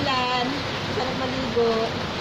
ulan. Sarap maligo.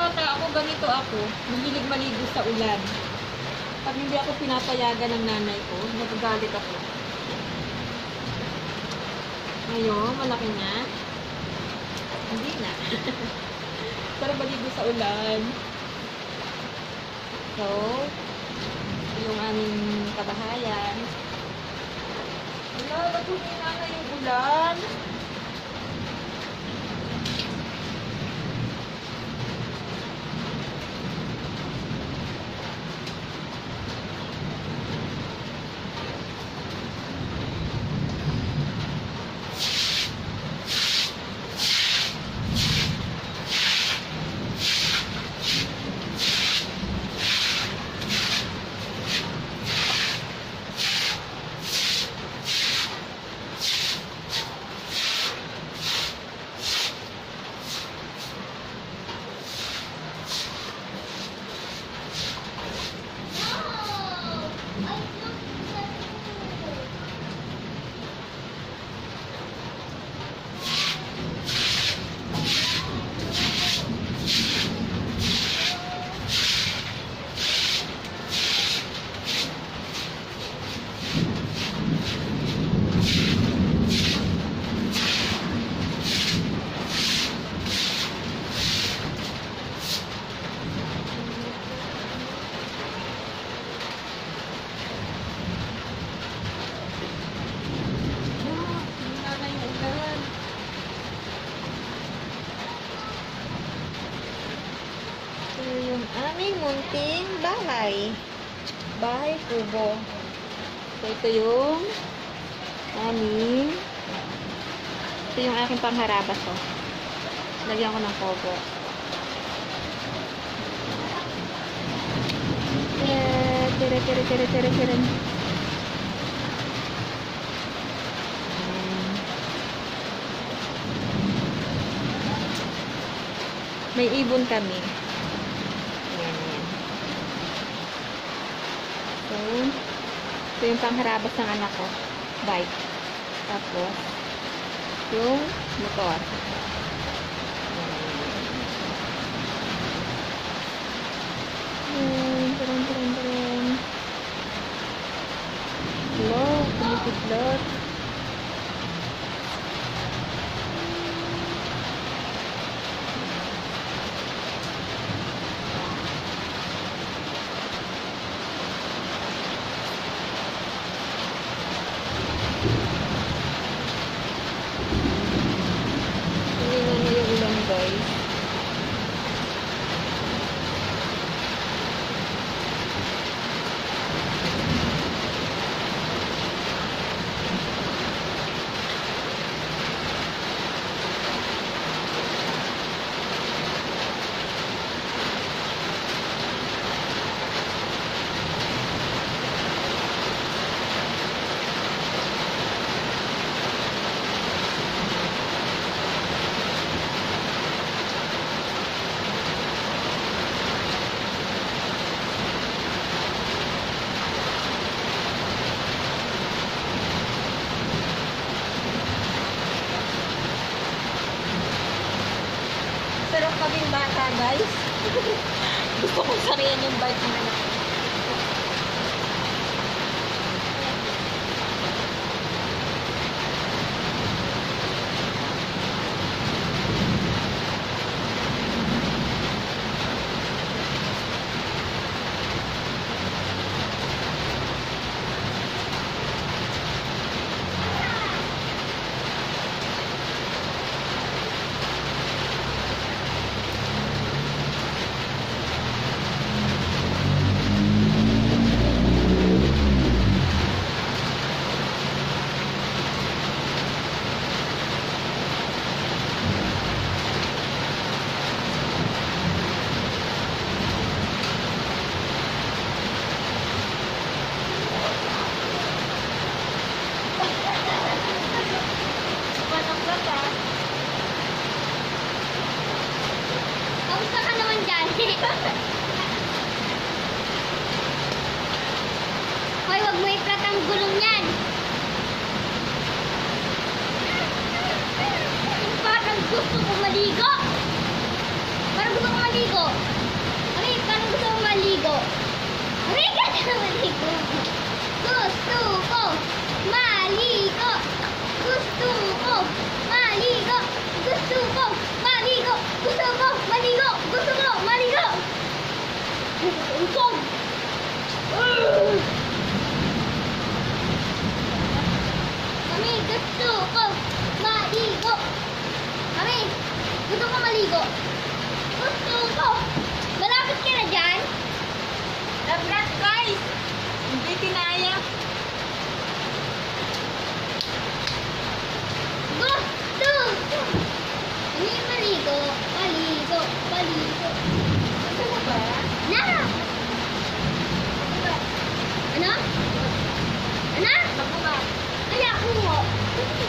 Bata ako, ganito ako. Mahilig maligo sa ulan. Pag hindi ako pinapayagan ng nanay ko, nagagalit ako. Ngayon, malaki na. Hindi na. Pero maligo sa ulan. So, yung aming kabahayan. Wala, ba't humina na yung ulan? Wala na yung ulan. Ito yung aming munting bahay. Bahay kubo. So, ito yung aming ito yung aking pangharabas oh. Lagyan ko ng kubo. Yeah, tira, tira, tira, tira, tira. May ibon kami. Ayan, ayan. So, ito yung pangharabas ng anak ko. Bike. Tapos, yung motor. Ayan, tarang, tarang, tarang. Hello, kumipidlot. Tingnan na yung ulan guys. guys. Gusto kong sariyan yung bike ng. Patok ka Kamusta ka naman dyan? Hoy, wag mo iplat ang gulong yan. Parang gusto ko maligo. Parang gusto ko maligo. Aray, parang gusto ko maligo. Aray, ka na maligo. Gusto ko maligo. Gusto ko maligo. Gusto ko maligo. Gusto ko maligo. Gusto ko maligo. Usog. Gusto ko maligo. Mami, gusto ko maligo. Gusto ko. Malapit na dyan? Labrat guys! Hindi kinaya. Gusto ko. Mami, maligo. Maligo. Maligo. Gusto mo ba? Na! Ano? Ano? Ako ba? Ay, ako mo.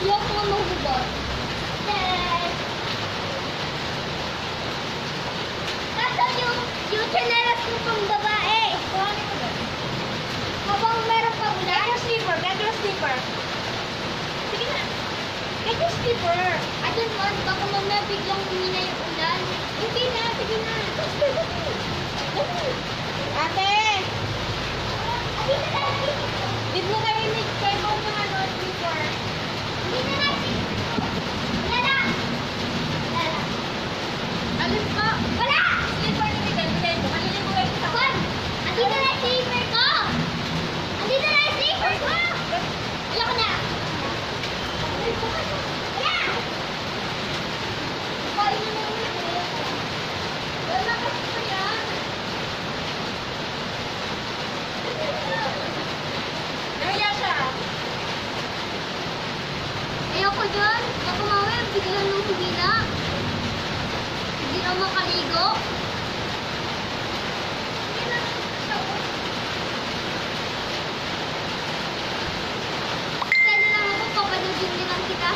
Nga mahubot. Yes. Kaso yung, yung chanelas ko pang babae. Kuhanin mo ba? Habang meron pa Get ulan. your slipper! Get your slipper! Sige na! Get your slipper! I don't want, baka mamaya biglang umina yung ulan. Hindi na! Sige na! Ate! Na natin. Di mo kayo ni kay. Hindi na natin. Wala. Wala ka! Wala! Slipper ni Miguel. Bigay mo. Maliligo kayo sa Kon! Andito na yung sleeper ko! Andito na yung sleeper ko! Ayoko na! Wala! Kain na naman yun. Wala kasi pa yan. Naya siya! Ayoko dyan. Baka mamaya biglang nung humina. Hindi na makaligo. Hindi na Pwede lang ako, papadudin din lang kita.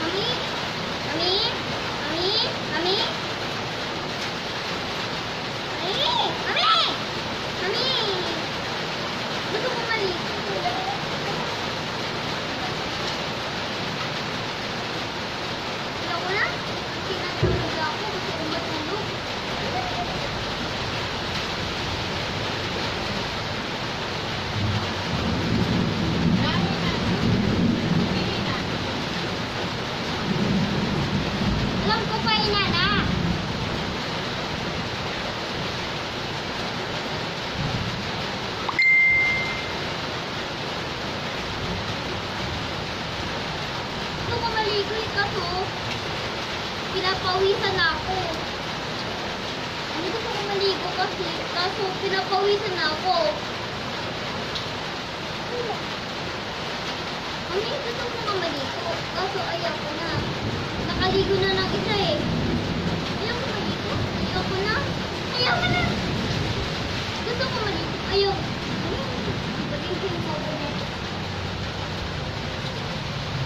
Mami? Mami? Mami? Mami? Mami? Mami? Mami? Gusto ko maligo. Ayoko na. Kinatulog ako. Gusto ko matulog. Dami na! Pili na! Alam ko pa inana. Gusto ko maligo eh, kaso pinapawisan na ako. Hindi gusto ko maligo kasi kaso pinapawisan na ako. Mami, gusto ko nga maligo. Kaso ayaw ko na. Nakaligo na ng isa eh. Ayaw ko maligo. Ayaw ko na. Ayaw ko na. Gusto ko maligo. Ayaw. Patingin ko ako na.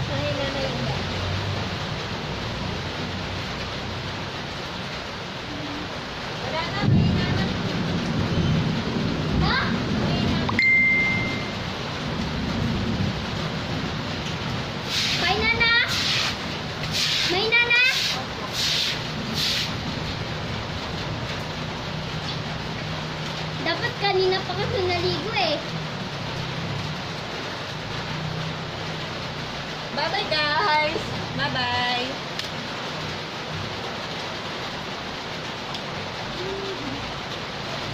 Sanay na na yung dami. Wala na, may na na. Dapat pa kasi naligo eh. Bye-bye guys! Bye-bye!